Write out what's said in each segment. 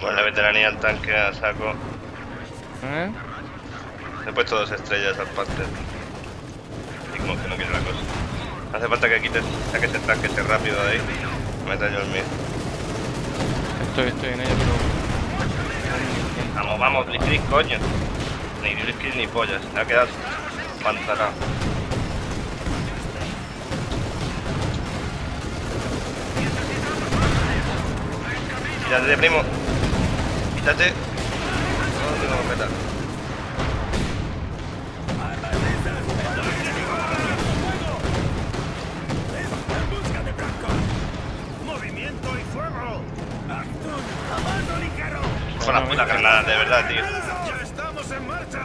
Tenemos la veteranía al tanque a saco. ¿Eh? He puesto dos estrellas al parte. Y como que no quiero la cosa. Hace falta que quites, saques el tanque ese rápido de ahí. Meta yo el mío. Estoy, estoy en ello, pero... Vamos, vamos, Blitzkrieg, coño. Ni Blitzkrieg ni pollas. Se ha quedado pantanado. Quítate, primo. Quítate. No, tengo que petar. ¡Movimiento y fuego! ¡Actún! ¡A mano ligero! Con las putas granadas, de verdad, tío. ¡Ya estamos en marcha!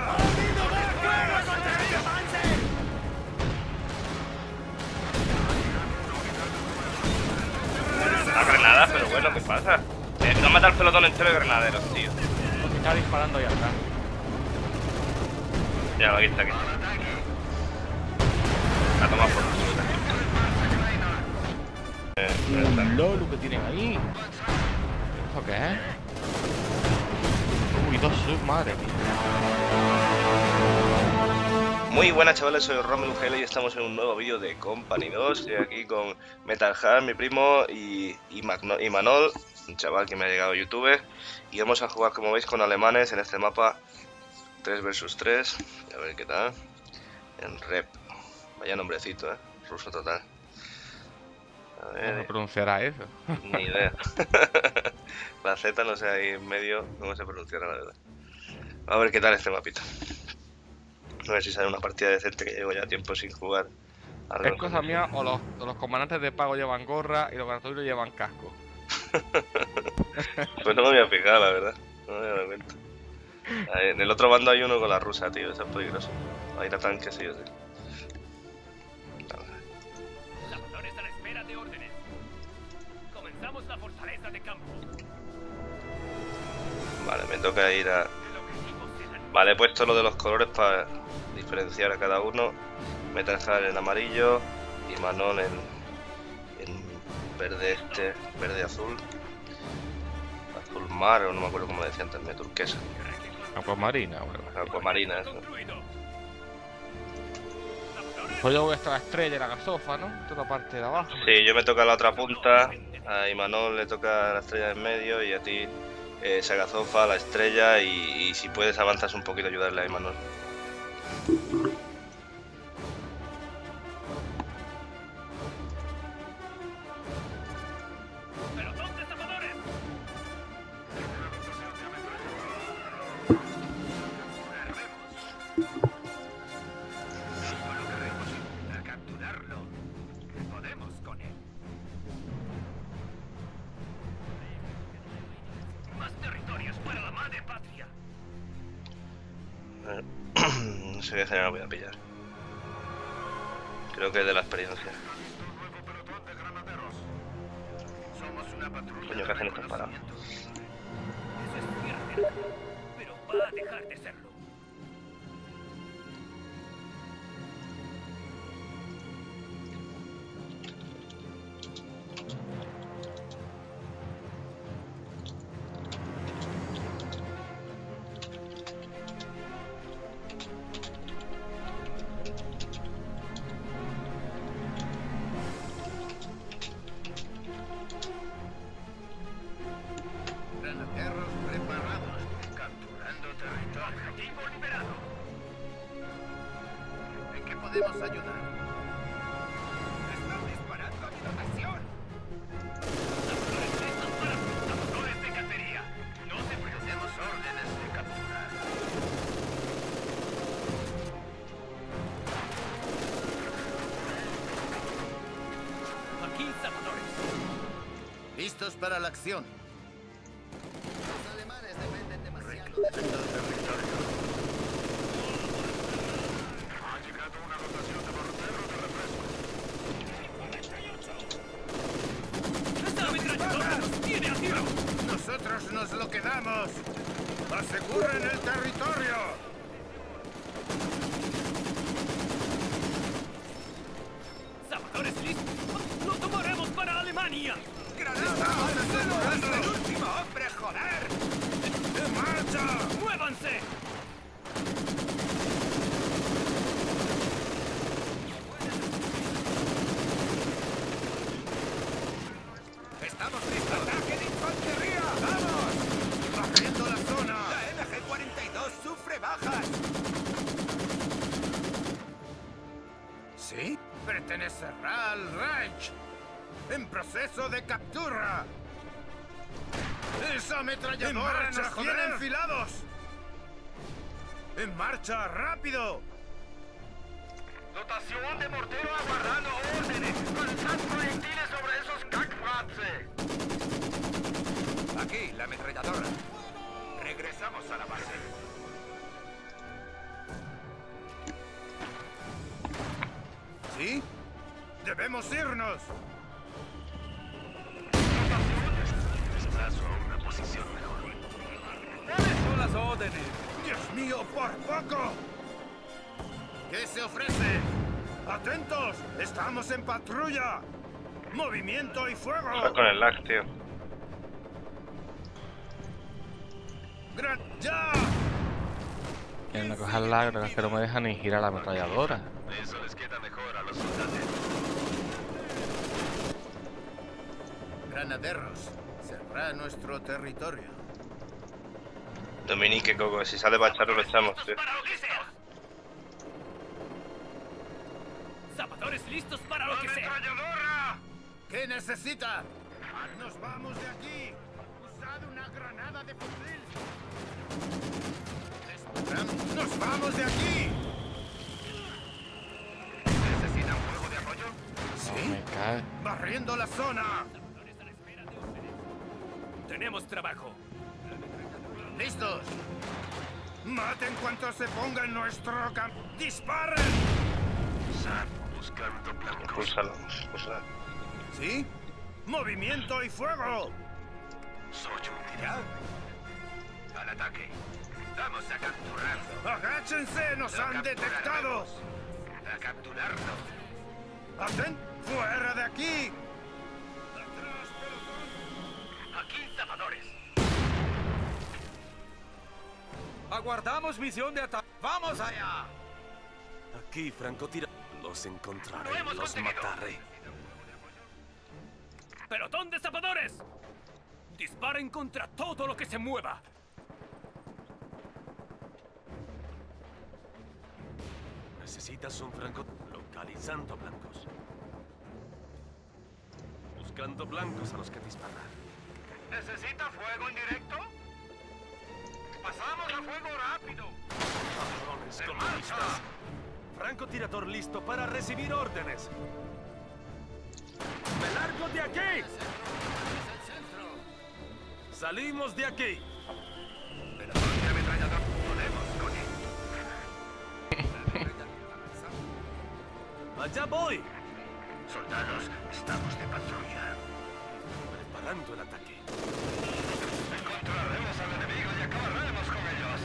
Pero bueno, ¿qué pasa? Eh, no mata el pelotón entero de granaderos, tío. Porque está disparando ya está. Ya, aquí está, aquí está. La toma por tío. Eh, ya está. LOL, que tienen ahí. ¿Esto qué es? Uy, dos sub, madre mía. Muy buenas chavales, soy Romelu Gele y estamos en un nuevo vídeo de Company 2 Estoy aquí con Metal Hard, mi primo, y, y, Magno- y Manol, un chaval que me ha llegado a YouTube Y vamos a jugar, como veis, con alemanes en este mapa. 3 vs 3 A ver qué tal. En rep. Vaya nombrecito, eh, ruso total. A ¿Cómo ver, pronunciará eso? ni idea. La Z no sé ahí en medio cómo se pronunciará la verdad. A ver qué tal este mapito a ver si sale una partida decente que llevo ya tiempo sin jugar. Es cosa mía o los, o los comandantes de pago llevan gorra y los gratuitos llevan casco. Pues no me había fijado, la verdad. No me había dado cuenta. Ahí, en el otro bando hay uno con la rusa, tío. Eso es peligroso. Va a ir a tanque, sí o sí. Salvadores a la espera de órdenes. Comenzamos la fortaleza de campo. Vale, me toca ir a... Vale, he puesto lo de los colores para diferenciar a cada uno. Metal Hard en amarillo y Manon en verde este, verde azul. Azul mar, o no me acuerdo cómo le decían también, turquesa. Aquamarina, bueno. Aquamarina, eso. Pues yo voy a estar la estrella y la gasofa, ¿no? Toda la parte de abajo. Sí, yo me toca la otra punta, a Imanol le toca la estrella en medio y a ti eh, Sagazofa, la estrella y, y si puedes avanzas un poquito ayudarle a Imanol. Para la acción. Regresamos a la base. ¿Sí? ¡Debemos irnos! ¿Cuáles son las órdenes? ¡Dios mío, por poco! ¿Qué se ofrece? ¡Atentos! ¡Estamos en patrulla! ¡Movimiento y fuego! Está con el lag, tío. ¡Gran... ¡Ya! Que no coja el lag, pero es que no me deja ni girar la ametralladora. Eso les queda mejor a los soldados. Granaderos, será nuestro territorio. Dominique, Coco, si sale para echarlo lo echamos, tío. ¡Para lo que sea! ¡Zapadores listos para lo que sea! ¡Ametralladora! ¿Qué necesita? ¡Nos vamos de aquí! ¡Usad una granada de fusil! ¡Nos vamos de aquí! ¿Necesitan fuego de apoyo? Me cae. ¡Barriendo la zona! Tenemos trabajo. ¡Listos! ¡Maten cuanto se ponga en nuestro campo! ¡Disparen! Buscando Púlsalo, púlsalo. ¿Sí? ¡Movimiento y fuego! Soy un tirado. Al ataque. Vamos a capturarlo. ¡Agáchense! ¡Nos han detectado! A capturarlo. ¡Aten! ¡Fuera de aquí! ¡Atrás, pelotón! Aquí zapadores. ¡Aguardamos misión de ataque! ¡Vamos allá! Aquí, francotira. Los encontraré, Lo los conseguido. mataré. ¡Pelotón de zapadores! Disparen contra todo lo que se mueva. Necesitas un franco... Localizando blancos. Buscando blancos a los que disparar. ¿Necesita fuego indirecto? Pasamos a fuego rápido. Cabrones comunistas. Francotirador listo para recibir órdenes. ¡Me largo de aquí! ¡Salimos de aquí! ¡Allá voy! Soldados, estamos de patrulla. Preparando el ataque. Encontraremos al enemigo y acabaremos con ellos.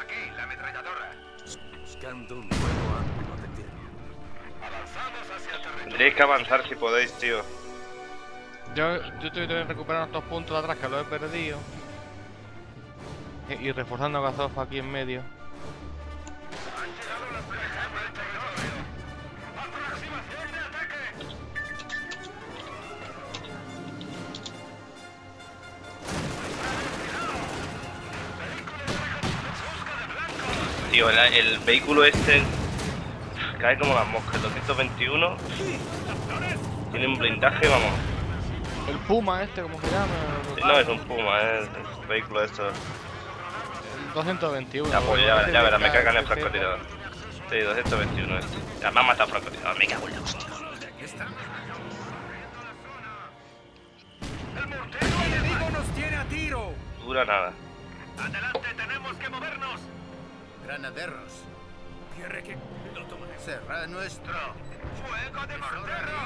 Aquí, la ametralladora. Buscando un nuevo ángulo de tiro. Avanzamos hacia el territorio. Tendréis que avanzar si podéis, tío. Yo, yo estoy recuperando estos puntos de atrás que los he perdido. Y, reforzando gazofa aquí en medio. Tío, el, el vehículo este cae como las moscas. 221 tiene un blindaje, vamos. El Puma este, como se llama. No es un Puma, es un vehículo de estos. El 221. Ya, pues ya, porque ya verás, me cagan el 60. francotirador. Sí, 221 este. Ya me ha matado el francotirador, me cago en la hostia. El mortero enemigo nos tiene a tiro. Dura nada. Adelante, tenemos que movernos. Granaderos, Quiere que lo tomaremos. será nuestro. Fuego de mortero.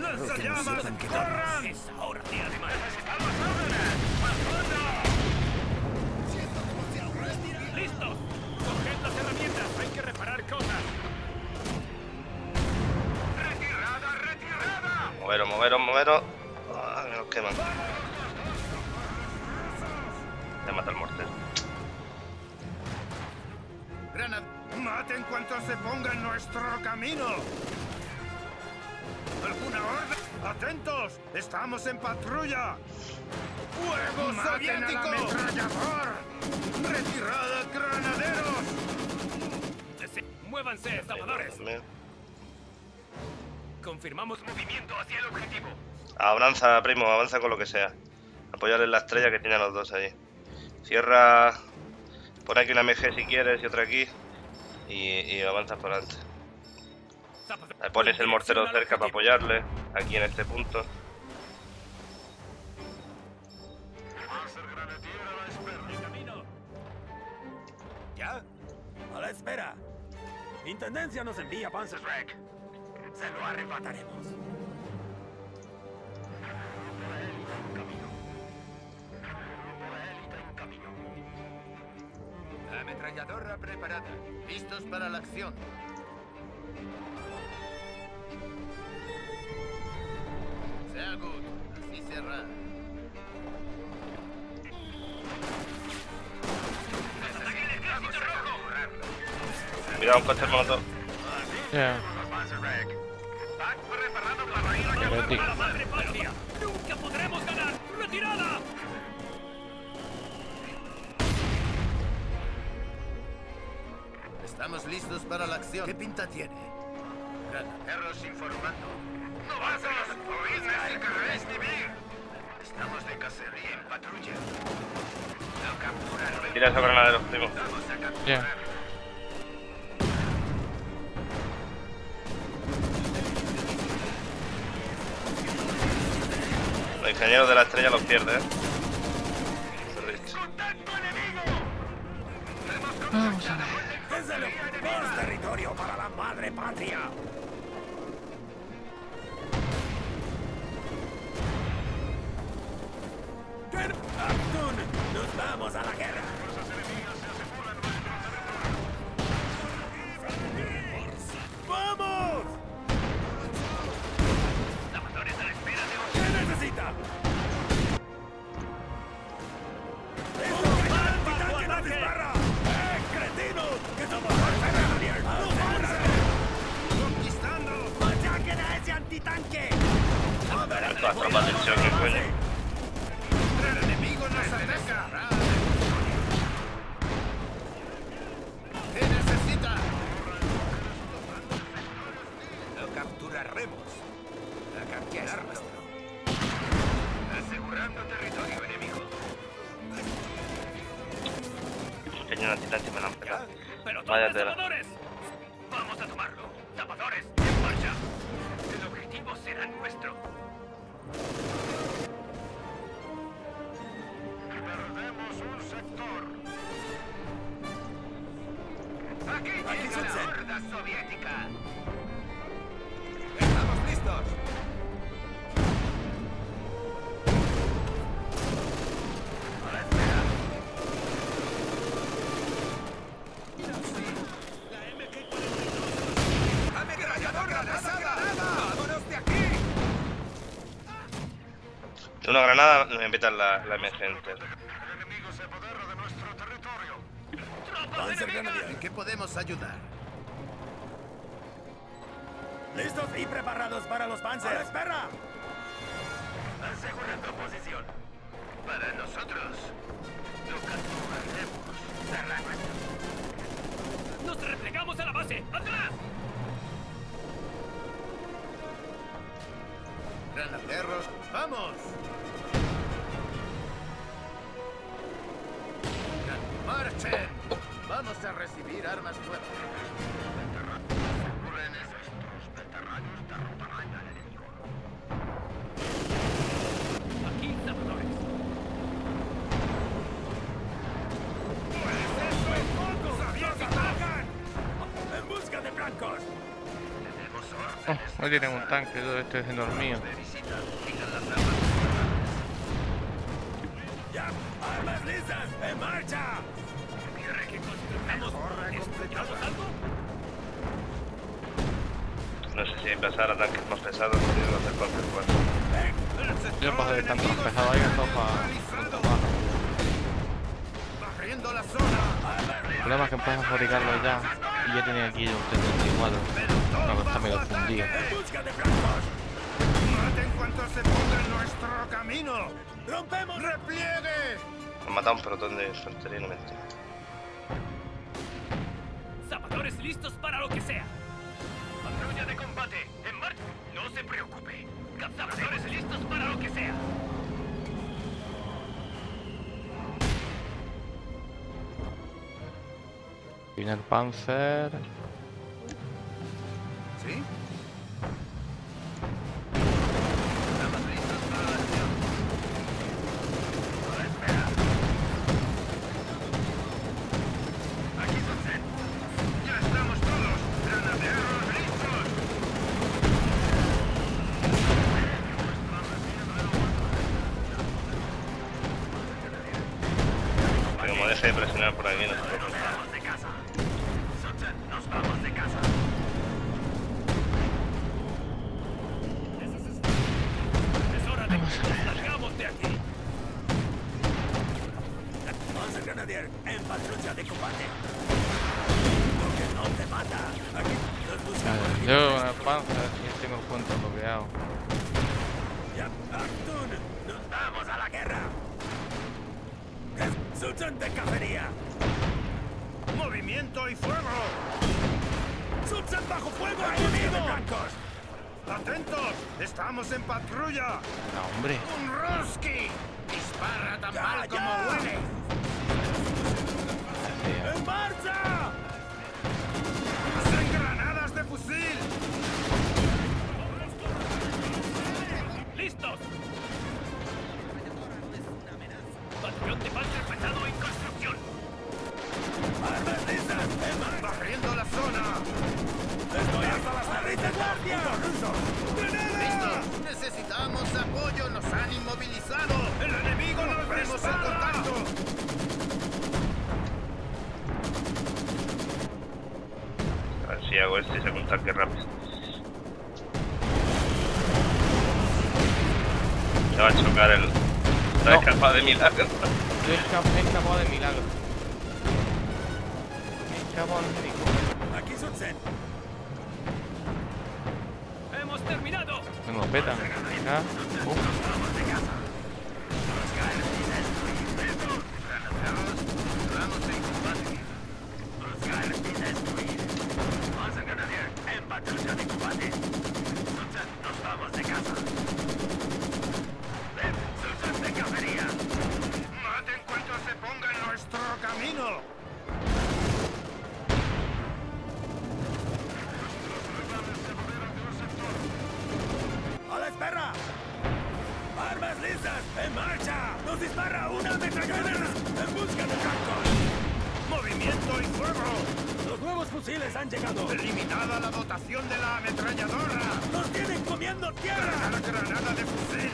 ¡Lanzallamas! ¡Corran! Es ahora, tía de madre. Necesitamos órdenes. ¡Más fondo! ¡Listos! Coged las herramientas. Hay que reparar cosas. ¡Retirada, retirada! Moveros, moveros, moveros. Ah, me nos queman. Ya mata el mortero. Granad... ¡Maten cuanto se ponga en nuestro camino! ¿Alguna orden? ¡Atentos! ¡Estamos en patrulla! ¡Fuego soviético! ¡Retirada, granaderos! ¡Muévanse! También. Confirmamos movimiento hacia el objetivo. Avanza, primo, avanza con lo que sea. Apoyar en la estrella que tienen los dos ahí. Cierra. Pon aquí una MG si quieres y otra aquí. Y, y avanzas por adelante. Pones el mortero cerca para apoyarle. Aquí en este punto. ¿Ya? A la espera. Intendencia nos envía Panzerwreck. Se lo arrebataremos. Ametralladora preparada. Listos para la acción. Cuidado, un coche molotov. Ya. ¡A! ¡Nunca podremos ganar! ¡Retirada! Estamos listos para la acción. ¿Qué pinta tiene? Granaderos informando. ¡Novatos! ¡Oídme vivir! Estamos de cacería en patrulla. No. Tira esos granaderos, primo. Vamos a capturar. Ya. Los ingenieros de la estrella los pierde, eh. Vamos a ver. ¡Desde! ¡Más territorio para la madre patria! Vamos a la guerra! Asegurando territorio enemigo. Pequeño antitanque me lo han pegado. ¡Pero Vaya zapadores! ¡Vamos a tomarlo! ¡Zapadores, en marcha! El objetivo será nuestro. Perdemos un sector. Aquí, Aquí llega la horda soviética. Invitan la, la entera. Panzer ¿En Grenadier. qué podemos ayudar? ¿Listos y preparados para los Panzer? ¡A la espera! Asegurando posición. Para nosotros. Lo capturaremos. ¡Nos replegamos a la base! ¡Atrás! Granaderos, ¡vamos! ¡Marchen! Vamos a recibir armas nuevas. Ocurren estos veterranos derrotarán al enemigo. Aquí, zapadores. ¡En busca de blancos! Oh, ahí tienen un tanque, todo esto es dormido. ¡Ya! ¡Armas listas! ¡En marcha! No sé si pasar a tanques más pesados o no hacer cualquier cosa. Yo pasé de tanto pesado ahí a para abajo. Barriendo la zona. El problema es que empiezas a fabricarlo ya y ya tenía aquí un T-34. No, que está medio fundido. ¡En busca de blancos! ¡Maten cuanto se ponga en nuestro camino. ¡Rompemos! ¡Repliegue! Han matado un pelotón de infantería, no me listos para lo que sea. Patrulla de combate, en marcha. No se preocupe. Cazadores listos para lo que sea. Viene el Panzer. Por aquí, no. Si hago este y saco un tanque rápido. Se va a chocar el. Está No. escapado de milagro. Yo he escapado, de milagro. He escapado al médico. Aquí Sultan. ¡Hemos terminado! Me lo petan. Acá. Uf. ¡Vamos en combate! En patrulla de combate. Comiendo tierra! ¡La granada de fusil!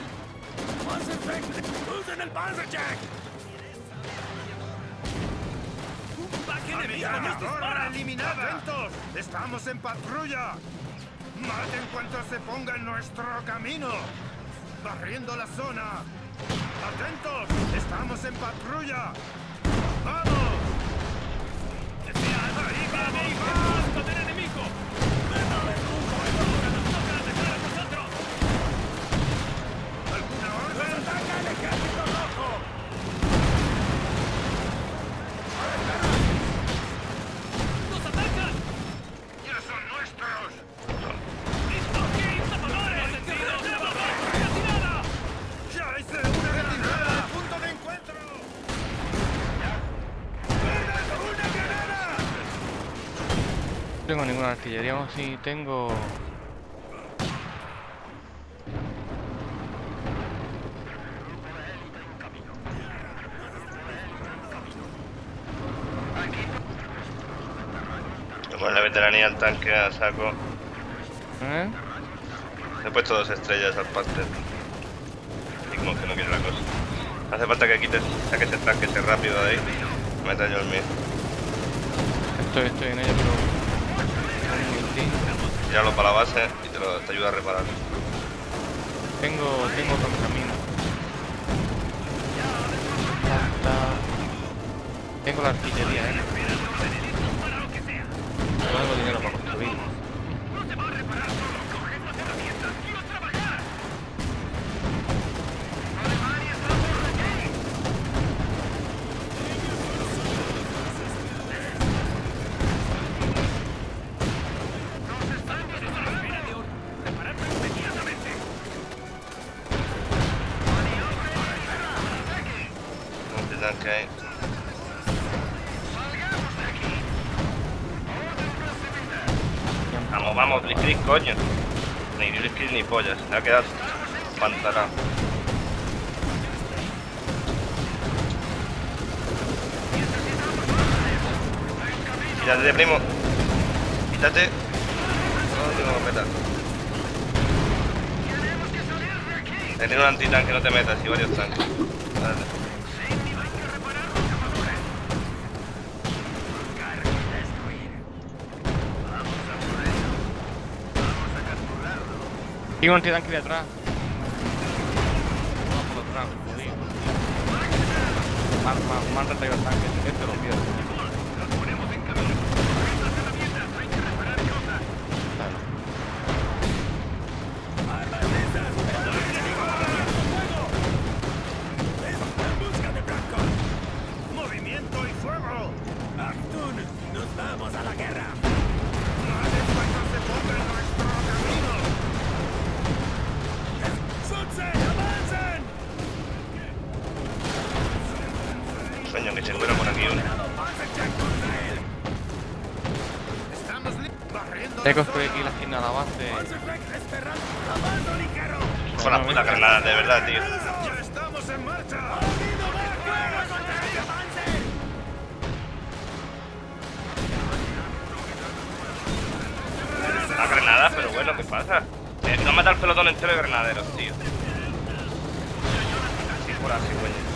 ¡Panzercheck! ¡Usen el Panzercheck! ¡Un paque enemigo nos ¡Ametralladora dispara! eliminada! ¡Atentos! ¡Estamos en patrulla! ¡Maten cuanto se ponga en nuestro camino! ¡Barriendo la zona! ¡Atentos! ¡Estamos en patrulla! ¡Vamos! Tengo ninguna artillería. Vamos, sí, tengo. Ponen la veteranía al tanque a saco. ¿Eh? He puesto dos estrellas al Panther. Y como que no quiere la cosa. Hace falta que quites, saques el tanque ese rápido de ahí. Meta yo el mío. Estoy, estoy en ello, pero. Tíralo para la base y te, lo, te ayuda a reparar. Tengo, tengo otro camino. Tengo la artillería, eh. Coño. Ni Blitzkrieg ni pollas, se ha quedado pantalón. Quítate, primo. Quítate. No, tengo que petar. Tiene un antitanque, no te metas, y varios tanques. Y un antitanque de atrás. Vamos por atrás, jodido. Más, más retraído el tanque, Sueño que se cuela por aquí uno. ¡Panzercheck contra él! ¡Estamos li- barriendo He la construido aquí la esquina de la base. Con la puta granada, de verdad, tío. ¡Ya estamos granada, pero bueno, ¿qué pasa? Eh, no mata el pelotón entero de granaderos, tío. Por así, güey.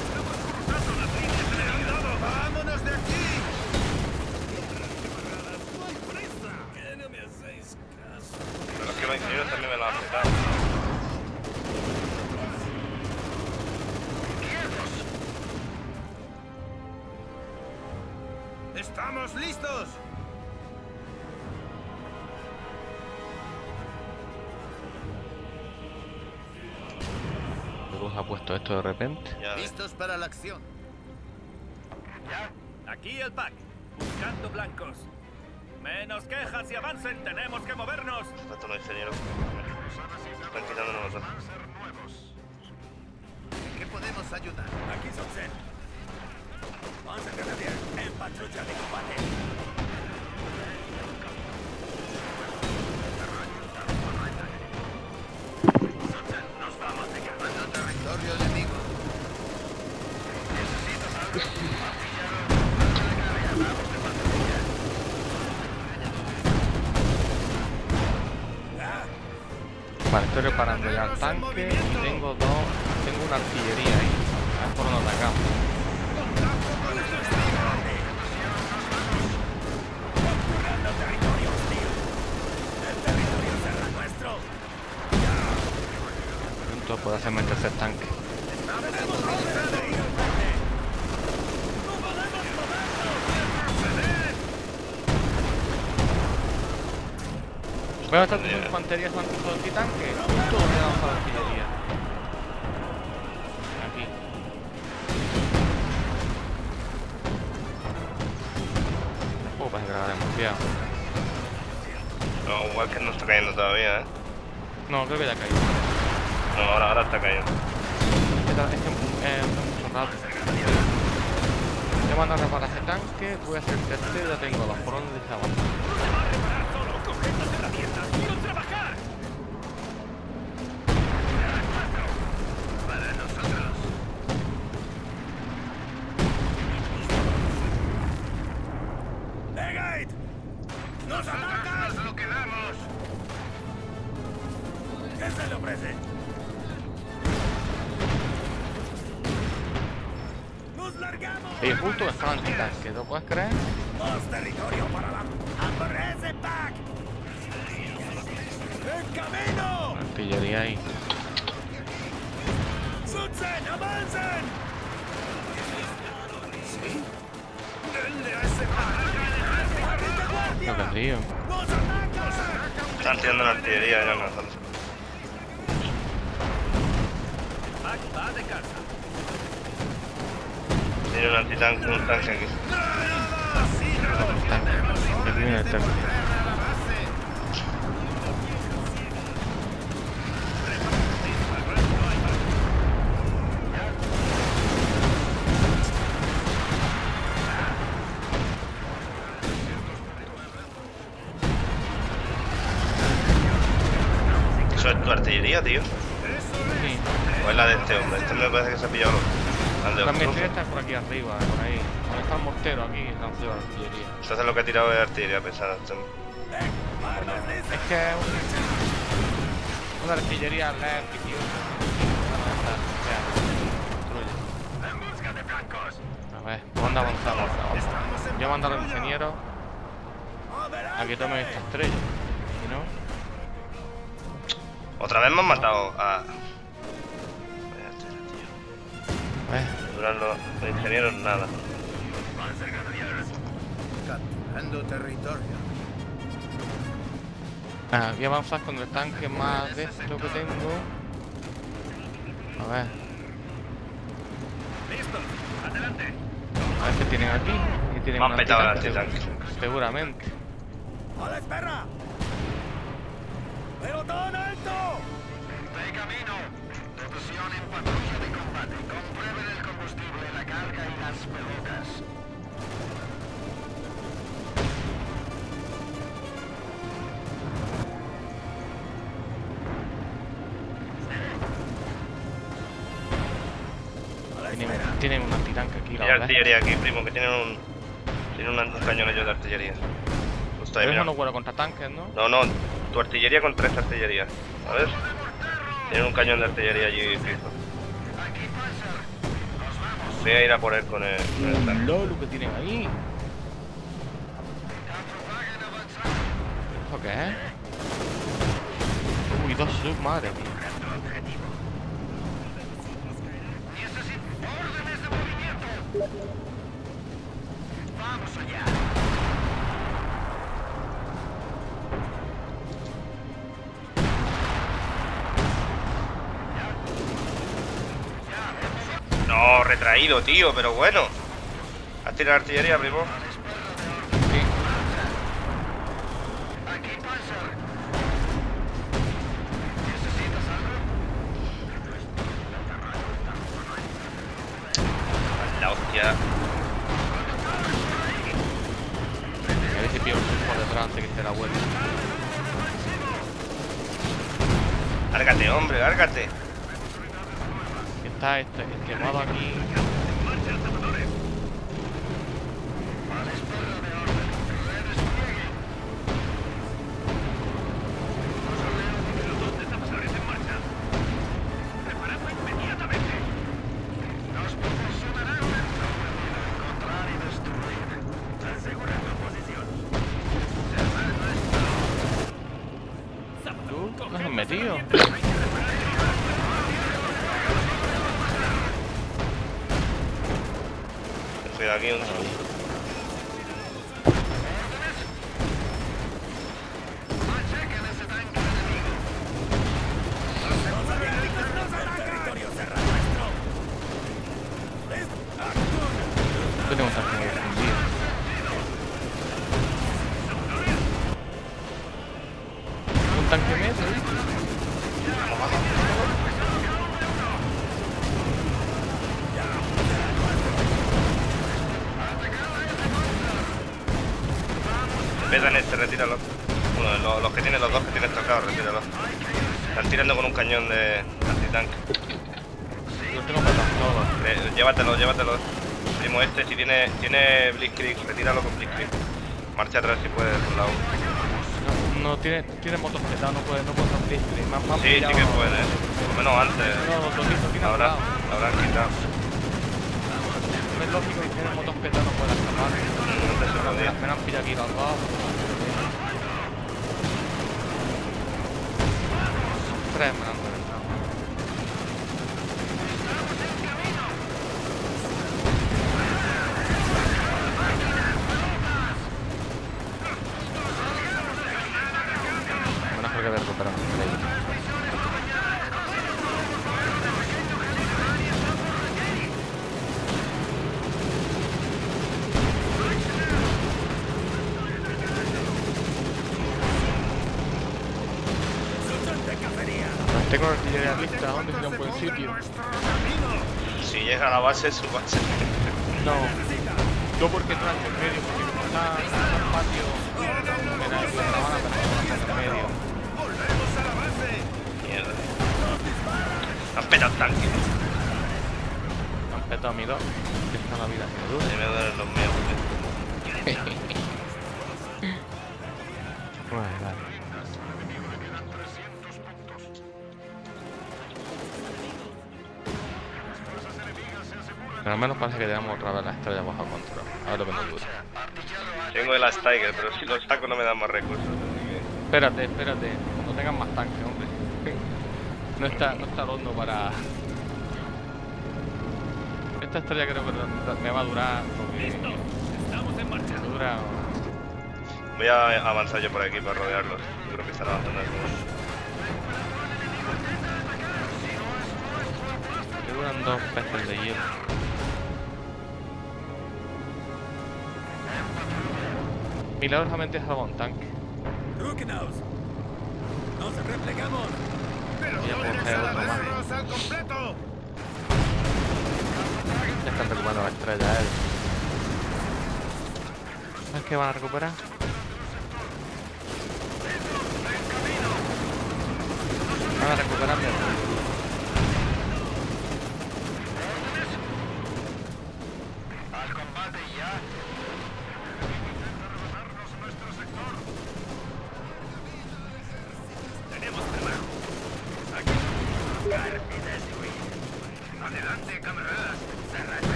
De repente? Listos para la acción. Ya, aquí el pack. Buscando blancos. Menos quejas y avancen, tenemos que movernos. Falta unos ingenieros. Están quitándonos los ojos. ¿En qué podemos ayudar? Aquí Sutze. Panzer Grenadier en patrulla de combate. Territorio enemigo. Vale, estoy reparando ya el tanque y tengo dos. Tengo una artillería ahí. A ver por dónde atacamos. Puede hacerme el tercer tanque. ¡Tenemos orden de ir al frente! ¡No podemos movernos! Voy a estar tu infantería son tu antitanque. Justo donde damos a la artillería. Aquí. Oh, parece que la habremos pillado. No, igual que no está cayendo todavía, ¿eh? No, creo que ya ha caído. No, ahora, ahora está cayendo. Es que es que, eh, mucho rato. Te mando a reparar ese tanque, voy a hacer el tercero, ya tengo los por donde se avanza. Y justo está el antitanque, ¿lo puedes creer? ¡Más territorio para la... ¡Aborrece, Pack! ¡En camino! Artillería ahí. ¡Sutzen, avancen! ¡Denle a ese Lo que tío. Están tirando la artillería ya nosotros. Pack va de casa. Mira la titán con un tanque aquí. Aquí viene el tanque. Eso es tu artillería, tío. Sí. O es la de este hombre. Este me parece que se ha pillado al de otro arriba, por ahí. Donde está el mortero, aquí lanzó la artillería. Entonces lo que ha tirado es artillería pesada. Es que es un- una artillería de blancos. A ver, ¿dónde avanzamos Yo mando a los ingenieros Adelante. a que tomen esta estrella. Si no, Otra vez me han matado a. Duran los, los ingenieros nada. Capturando territorio. ah, voy a avanzar con el tanque más de esto que tengo. A ver, Listo. Adelante. a ver qué tienen aquí. Y tienen Me han un petado antitanque. Seguramente. ¡A la espera! ¡Pelotón Tienen, un antitanque aquí, la Hay verdad. artillería aquí, primo, que tienen un. Tienen un, cañón ellos de artillería. Justo ahí, mira. no contra tanques, ¿no? No, no, tu artillería con tres artillerías. A ver. Tienen un cañón de artillería allí fijo. Voy a ir a por él con el, con el tanque. LOL, que tienen ahí. ¿Eso qué es? Uy, dos sub, madre mía. Retraído, tío, pero bueno. ¿Has tirado artillería, primo? Sí. Aquí Panzer. ¿Necesitas algo? La hostia. A ver si pillo un sub por detrás antes que esté la vuelta. Lárgate, hombre, lárgate. Que Está este, el quemado aquí. Defensores en marcha. Preparando inmediatamente. Nos proporcionará un encontrar y destruir. Asegurando posición. ¿Tú? ¿No has metido? Cuidado aquí un. Machacan ese tanque enemigo. ¡Los soviéticos no serán territorio será nuestro! ¡Es Artun! Yo tengo un tanque muy fundido. Un tanque medio. Pesan este, retíralo. Bueno, lo- los, que tienen los dos que tienen tocados, retíralo. Están tirando con un cañón de antitanque. Los tengo. Eh, llévatelo, llévatelo. Primo este, si tiene, tiene Blitzkrieg, retíralo con Blitzkrieg. Marcha atrás si puedes, por lado. No, tiene, tiene motos petados, no puede, no puede hacer me han Sí, sí que puede, ¿eh? Por lo menos antes. No, lo, lo, lo tiene Ahora, habrán quitado. No es lógico que tiene motos petados, no puede escapar. No te Me han- pillado aquí los. Tres me han reventado. Menos creo que haber recuperado un estrella. ¡Suchante cacería! Pues tengo la artillería lista, ¿dónde sería un buen sitio? Si No, no porque entran en medio, porque como está está el patio, me la, la van a perder en el medio. ¡Volvemos a la base! Mierda. Han petado el tanque. Han petado a mi dos. Que está la vida dura. Ya me duelen los míos. Vale, vale. Pero al menos parece que tenemos otra vez la estrella bajo control. Ahora lo que nos dura. Tengo el Tiger, pero si los saco no me dan más recursos. así que- Espérate, espérate. Cuando tengan más tanques, hombre. No está, no está horno para... Esta estrella creo que no- me va a durar porque Estamos en marcha. dura... Voy a avanzar yo por aquí para rodearlos. Yo creo que están avanzando algunos. Me duran dos peces de hielo. Milagrosamente es un tanque. Nos replegamos. Ya puedo hacer otro más. ¡Cerros al completo! Ya están recuperando la estrella, eh. ¿Sabes qué van a recuperar? Van a recuperar ¡Al combate ya!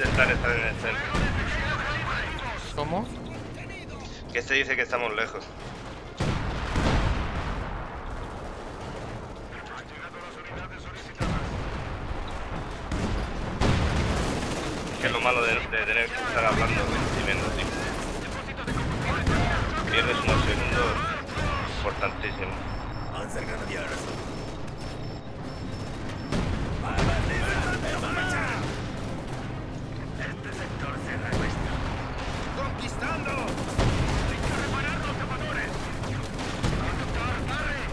Intentar estar en el centro. ¿Cómo? Que este dice que estamos lejos. Que es lo malo de, de tener que estar hablando y viendo, tío. Pierdes unos segundos importantísimos. Panzergrenadiers. Armas listas. En marcha. Este sector será nuestro. Conquistando. Hay que reparar los zapadores. Conductor, barre.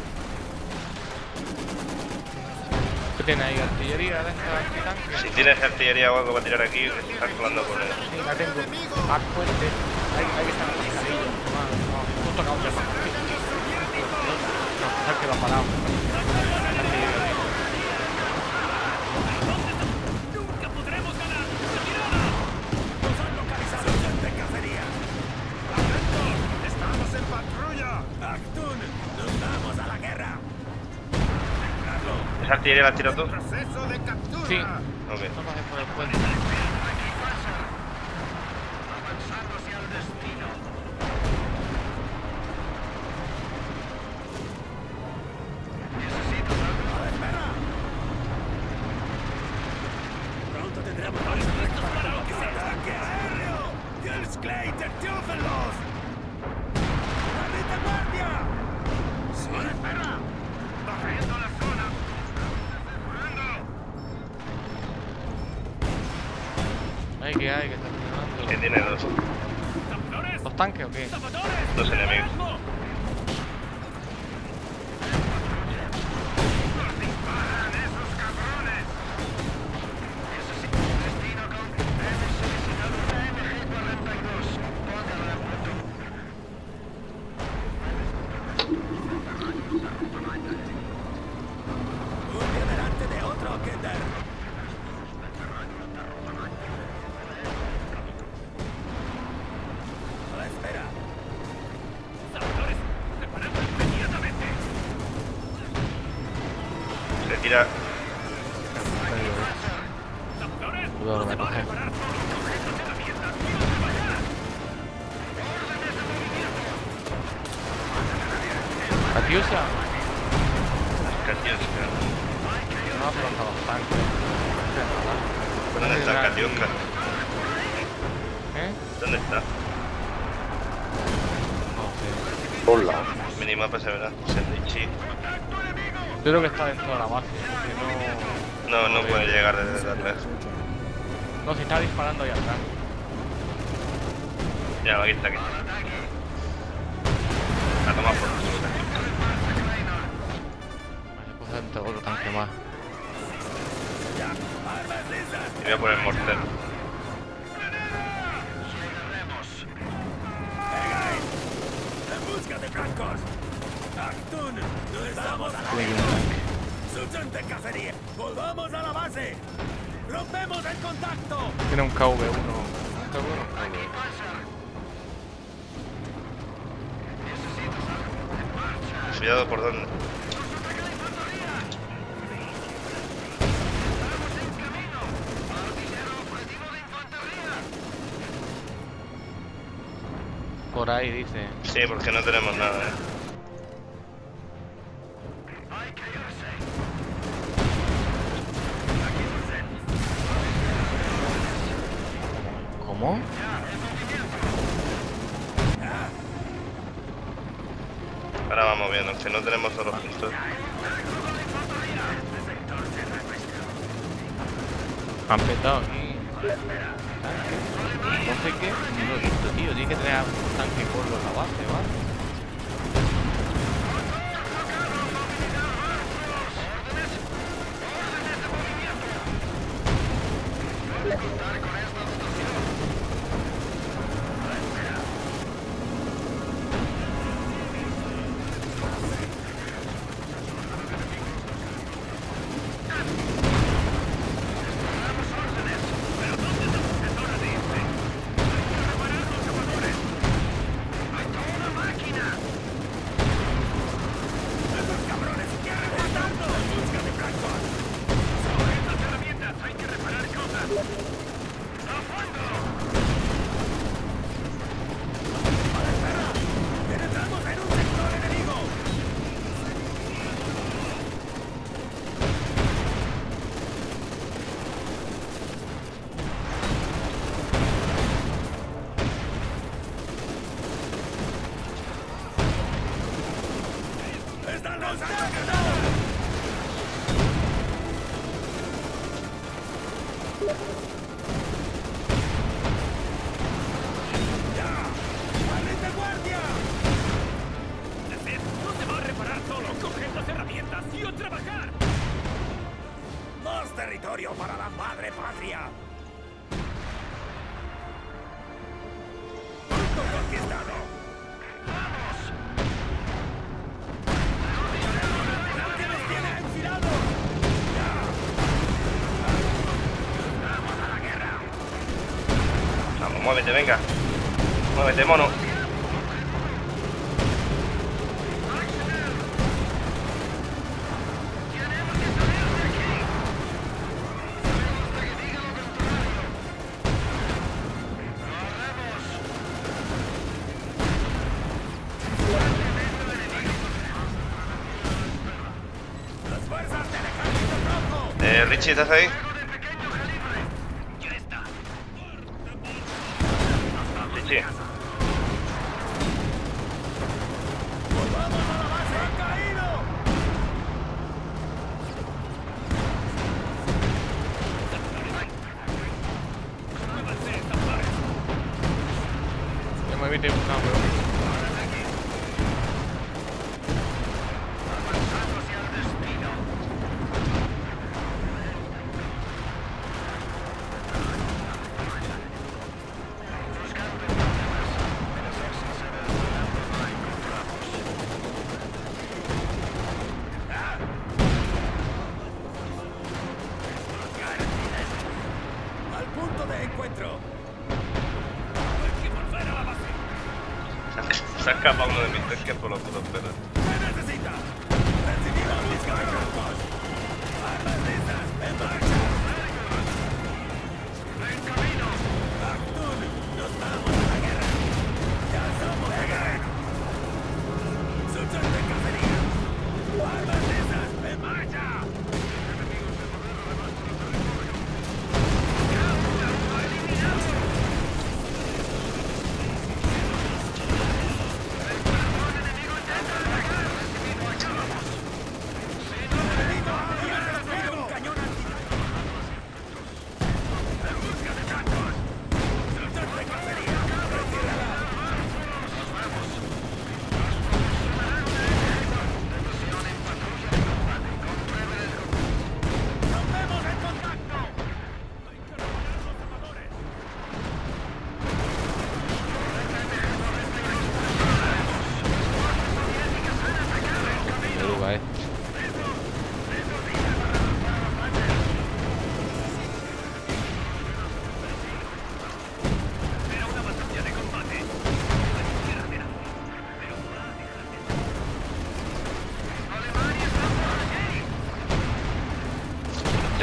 ¿Qué tiene ahí? ¿Artillería de esta antitanque? Si tienes artillería o algo para tirar aquí, estás colando por él. Sí, la tengo. Haz fuerte. Ahí están los cascarillos. No, no, justo acabo de pasar. No, pensar que lo ha parado. ¿Esa artillería la has tirado tú? Sí. Ok. Vamos por el puente. ¿Catiusa? Katiuska. No ha afrontado los tanques. ¿Dónde está. Katiuska? ¿Eh? ¿Dónde está? No sé. Minimapa se verá. Sendichi. Yo creo que está dentro de la base. porque No, no puede llegar desde tan lejos. No, si está disparando ahí atrás. Ya, aquí está, aquí está. A tomar por Este otro tanque más. Y voy a poner mortero. ¡Suchante cacería! ¡Volvamos a la base! ¡Rompemos el contacto! Tiene un KV-1. ¿Un KV-1? ¿Cuidado por dónde? Por ahí dice. Sí, porque no tenemos nada, eh. ¿Cómo? Ahora vamos viendo, que no tenemos todos los puntos. Han petado aquí. Sé qué. No lo he visto, tío. Tiene que tener un tanque por la base, ¿vale? Muévete, venga. Muévete, mono. Eh, Richie, ¿estás ahí? Base. Se ha escapado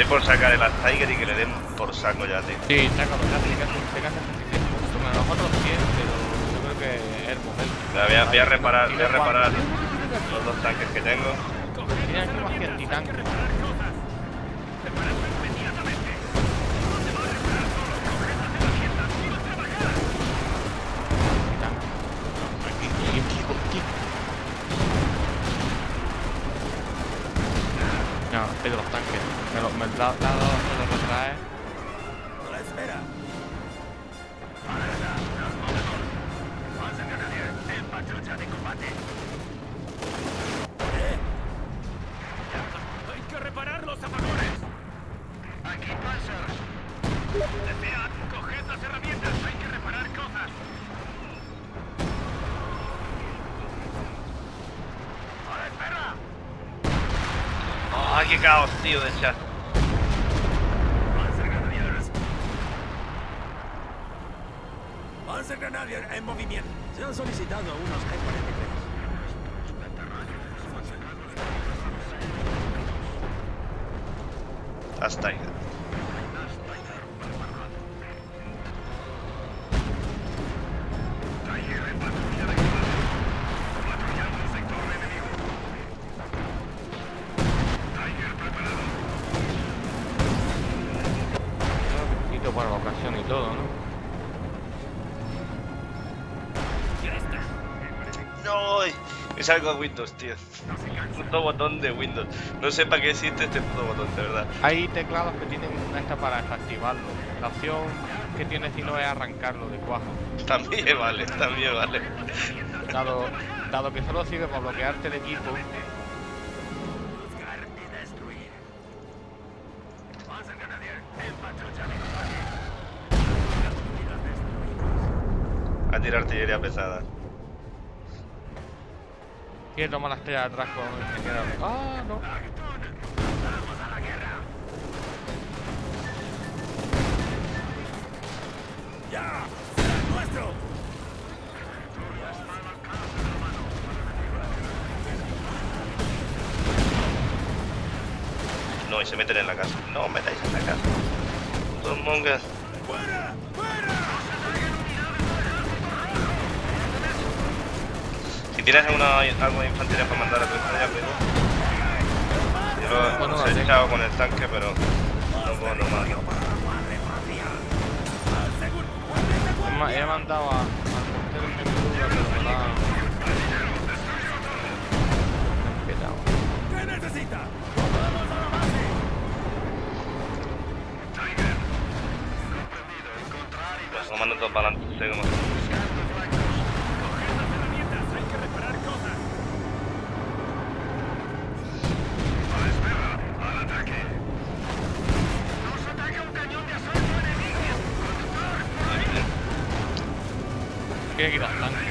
Estoy por sacar el Tiger y que le den por saco ya, tío. Sí, sácalo, ya te quedas te quedas en 66 puntos. Bueno, los otros 100, pero yo creo que es el momento. Mira, Voy a, voy a reparar, voy a reparar los dos tanques que tengo. Tiene aquí más que antitanque. Antitanque. Caos, tío, de chat! En movimiento. Se han solicitado unos G-43. Haz Tiger. Salgo a Windows, tío. Puto botón de Windows. No sé para qué existe este puto botón, de verdad. Hay teclados que tienen esta para desactivarlo. La opción que tiene si no es arrancarlo de cuajo. También vale, también vale. Dado, dado que solo sirve para bloquearte el equipo. A tirar artillería pesada. Quiere tomar la estrella de atrás con el. Ah, no. ¡Ya! ¡Será nuestro! No, y se meten en la casa. No, metáis en la casa. Tienes alguna, algo de infantería para mandar a tu estrella, primo. Yo Bueno, lo he echado con el tanque, pero no puedo más, he mandado a, pero. ¿Qué necesita? ¡Vamos a la base! Pues tomando todo para adelante. Quiere quitar tanque.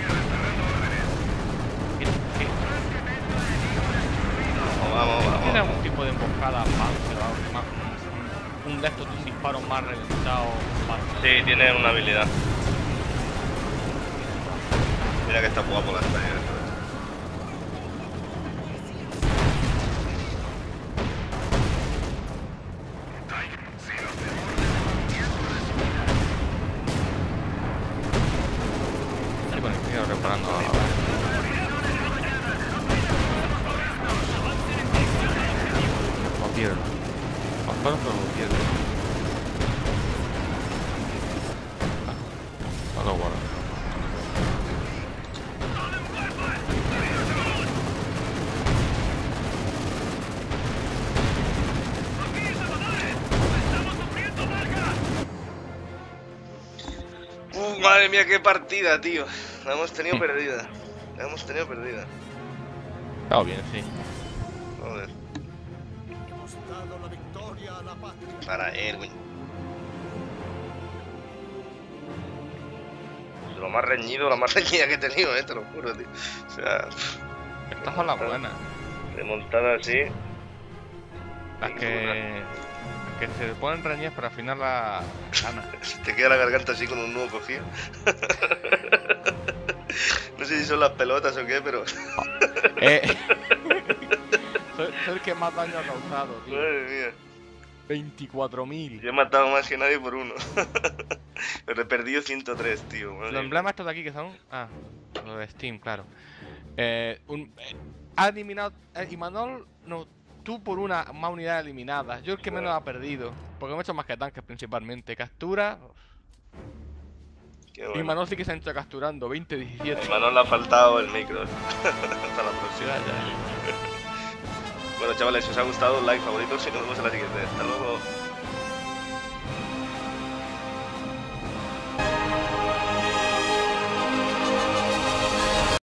Vamos, vamos, ¿Tiene algún tipo de emboscada Panzer o algo más? Un de estos de un disparo más reventado. Sí, tiene una habilidad. Mira que está guapo la estrella. Estoy con el ingeniero reparando a la vez. Lo pierdo. Más pero lo pierdo. Ah, No lo guardo. Uh, madre mía, qué partida, tío. La hemos tenido perdida. La hemos tenido perdida. Está bien, sí. Joder. Hemos dado la victoria a la patria. Para Erwin. Lo más reñido, la más reñida que he tenido, eh, te lo juro, tío. O sea, Estas son las buenas. remontada así. Las que, que se ponen reñidas, pero al final la gana. Te queda la garganta así con un nudo cogido. no sé si son las pelotas o qué, pero. Eh, soy, soy el que más daño ha causado, tío. Madre mía. 24.000. Yo he matado más que nadie por uno. Pero he perdido 103, tío. madre Los emblemas estos de aquí que son. Ah, los de Steam, claro. Eh, un, eh, ha eliminado. Eh, Imanol, no. Tú por una más unidad eliminada. Yo el que menos ha perdido. Porque me he hecho más que tanques principalmente. Captura. Qué bueno. Imanol sí que se ha hecho capturando. 20, 17. A Imanol le ha faltado el micro. Hasta la próxima. Ya. Bueno, chavales, si os ha gustado, like, favorito, si nos vemos en la siguiente. Hasta luego.